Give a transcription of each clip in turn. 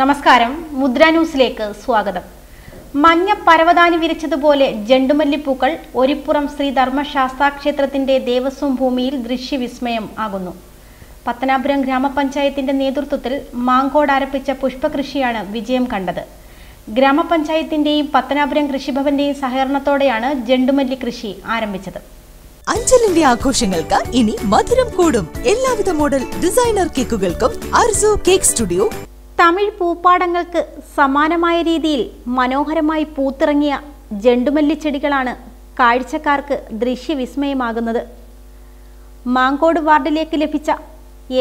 നമസ്കാരം. മുദ്ര ന്യൂസിലേക്ക് സ്വാഗതം. മഞ്ഞ പരവതാനി വിരിച്ചതുപോലെ ജണ്ടുമല്ലിപ്പൂക്കൾ ഒരിപ്പുറം ശ്രീ ധർമ്മശാസ്താക്ഷേത്രത്തിന്റെ ദേവസ്വം ഭൂമിയിൽ ദൃശ്യവിസ്മയം ആകുന്നു. പത്തനാപുരം ഗ്രാമപഞ്ചായത്തിന്റെ നേതൃത്വത്തിൽ മാങ്കോട് ആരംഭിച്ച പുഷ്പകൃഷിയാണ് വിജയം കണ്ടത്. ഗ്രാമപഞ്ചായത്തിന്റെയും പത്തനാപുരം കൃഷിഭവന്റെയും സഹകരണത്തോടെയാണ് ജണ്ടുമല്ലി കൃഷി ആരംഭിച്ചത്. അഞ്ചലിന്റെ ആഘോഷങ്ങൾക്ക് ഇനി മധുരം കൂടും. എല്ലാവിധ മോഡൽ ഡിസൈനർ കേക്കുകൾക്കും അർസോ കേക്ക് സ്റ്റുഡിയോ തമിഴ് പൂപ്പാടങ്ങൾക്ക് സമാനമായ രീതിയിൽ മനോഹരമായി പൂത്തിറങ്ങിയ ചെടികളാണ് കാഴ്ചക്കാർക്ക് ദൃശ്യവിസ്മയമാകുന്നത്. മാങ്കോട് വാർഡിലേക്ക് ലഭിച്ച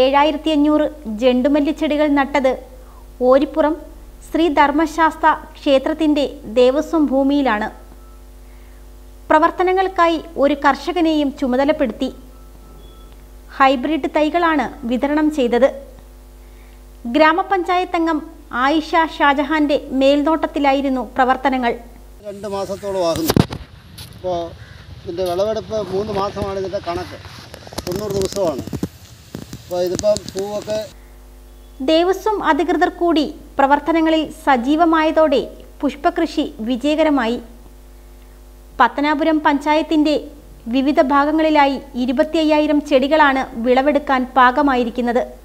ഏഴായിരത്തി അഞ്ഞൂറ് ജണ്ടുമല്ലി ചെടികൾ നട്ടത് ഓരിപ്പുറം ശ്രീ ധർമ്മശാസ്ത ക്ഷേത്രത്തിന്റെ ദേവസ്വം ഭൂമിയിലാണ്. പ്രവർത്തനങ്ങൾക്കായി ഒരു കർഷകനെയും ചുമതലപ്പെടുത്തി. ഹൈബ്രിഡ് തൈകളാണ് വിതരണം ചെയ്തത്. ഗ്രാമപഞ്ചായത്ത് അംഗം ആയിഷ ഷാജഹാന്റെ മേൽനോട്ടത്തിലായിരുന്നു പ്രവർത്തനങ്ങൾ. രണ്ട് മാസത്തോളം ആകുന്നു. അപ്പോൾ ഇതിന്റെ വിളവെടുപ്പ് മൂന്ന് മാസമാണ് ഇതിന്റെ കണക്ക്. തൊണ്ണൂറ് ദിവസമാണ്. അപ്പോൾ ഇതിപ്പം പൂവൊക്കെ ദേവസ്വം അധികൃതർ കൂടി പ്രവർത്തനങ്ങളിൽ സജീവമായതോടെ പുഷ്പകൃഷി വിജയകരമായി. പത്തനാപുരം പഞ്ചായത്തിന്റെ വിവിധ ഭാഗങ്ങളിലായി ഇരുപത്തി അയ്യായിരം ചെടികളാണ് വിളവെടുക്കാൻ പാകമായിരിക്കുന്നത്.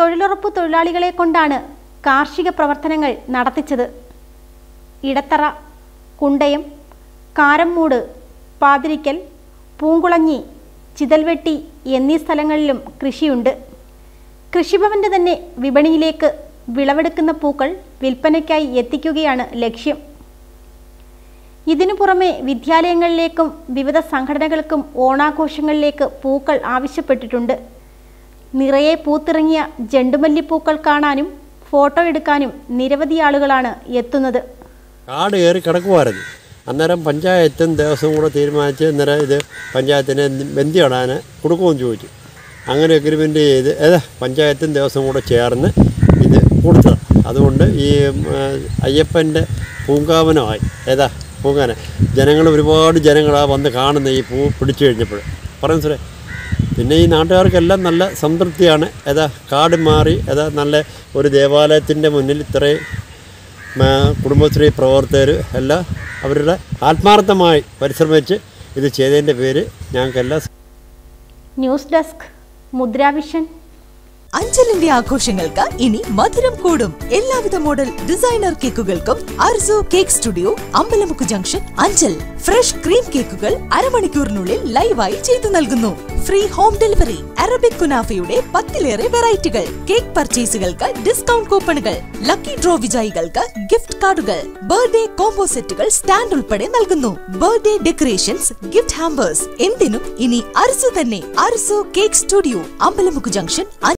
തൊഴിലുറപ്പ് തൊഴിലാളികളെ കൊണ്ടാണ് കാർഷിക പ്രവർത്തനങ്ങൾ നടത്തിച്ചത്. ഇടത്തറ കുണ്ടയം കാരമ്മൂട് പാതിരിക്കൽ പൂങ്കുളഞ്ഞി ചിതൽവെട്ടി എന്നീ സ്ഥലങ്ങളിലും കൃഷിയുണ്ട്. കൃഷിഭവന്റെ തന്നെ വിപണിയിലേക്ക് വിളവെടുക്കുന്ന പൂക്കൾ വിൽപ്പനയ്ക്കായി എത്തിക്കുകയാണ് ലക്ഷ്യം. ഇതിനു പുറമെ വിദ്യാലയങ്ങളിലേക്കും വിവിധ സംഘടനകൾക്കും ഓണാഘോഷങ്ങളിലേക്ക് പൂക്കൾ ആവശ്യപ്പെട്ടിട്ടുണ്ട്. നിറയെ പൂത്തിറങ്ങിയ ജണ്ടുമല്ലിപ്പൂക്കൾ കാണാനും ഫോട്ടോ എടുക്കാനും നിരവധി ആളുകളാണ് എത്തുന്നത്. കാട് കയറി കിടക്കുമായിരുന്നു അന്നേരം പഞ്ചായത്തും ദേവസ്വം കൂടെ തീരുമാനിച്ച് അന്നേരം ഇത് പഞ്ചായത്തിന് ബന്ധിയിടാൻ കൊടുക്കുമെന്ന് ചോദിച്ചു. അങ്ങനെ എഗ്രിമെന്റ് ചെയ്ത് ഏതാ പഞ്ചായത്തും ദേവസ്വം കൂടെ ചേർന്ന് ഇത് കൊടുത്തത്. അതുകൊണ്ട് ഈ അയ്യപ്പന്റെ പൂങ്കാവനമായി. ഏതാ പൂങ്കാന ജനങ്ങൾ ഒരുപാട് ജനങ്ങളാണ് വന്ന് കാണുന്നത് ഈ പൂ പിടിച്ചു കഴിഞ്ഞപ്പോൾ. പറഞ്ഞു സാറേ പിന്നെ ഈ നാട്ടുകാർക്കെല്ലാം നല്ല സംതൃപ്തിയാണ്. ഏതാ കാട് മാറി ഏതാ നല്ല ഒരു ദേവാലയത്തിന്റെ മുന്നിൽ ഇത്രയും കുടുംബശ്രീ പ്രവർത്തകർ എല്ലാം അവരുടെ ആത്മാർത്ഥമായി പരിശ്രമിച്ച് ഇത് ചെയ്തതിന്റെ പേര് ഞങ്ങൾക്കെല്ലാം ന്യൂസ് ഡെസ്ക് മുദ്രാവിഷൻ. അഞ്ചലിന്റെ ആഘോഷങ്ങൾക്ക് ഇനി മധുരം കൂടും. എല്ലാവിധ model designer കേക്കുകൾക്കും Arzo cake studio Ambalamukku junction Anchal. Fresh cream കേക്കുകൾ അരമണിക്കൂറിനുള്ളിൽ ലൈവായി ചെയ്തു നൽകുന്നു. ഫ്രീ ഹോം ഡെലിവറി അറബിക് കുനാഫയുടെ പത്തിലേറെ വെറൈറ്റികൾ. കേക്ക് പർച്ചേസുകൾക്ക് ഡിസ്കൗണ്ട് കൂപ്പണുകൾ. ലക്കി ഡ്രോ വിജയികൾക്ക് ഗിഫ്റ്റ് കാർഡുകൾ. ബർത്ത്ഡേ കോംബോ സെറ്റുകൾ സ്റ്റാൻഡ് ഉൾപ്പെടെ നൽകുന്നു. Birthday decorations gift hampers. എന്തിനും ഇനി അർസു തന്നെ. Arzu cake studio Ambalamukku junction